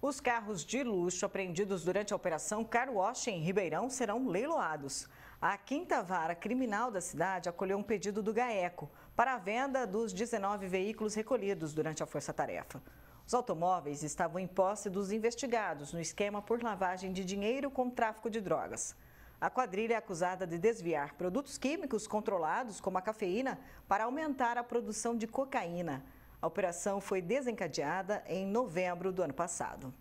Os carros de luxo apreendidos durante a Operação Car Wash em Ribeirão serão leiloados. A quinta vara criminal da cidade acolheu um pedido do GAECO para a venda dos 19 veículos recolhidos durante a força-tarefa. Os automóveis estavam em posse dos investigados no esquema por lavagem de dinheiro com tráfico de drogas. A quadrilha é acusada de desviar produtos químicos controlados, como a cafeína, para aumentar a produção de cocaína. A operação foi desencadeada em novembro do ano passado.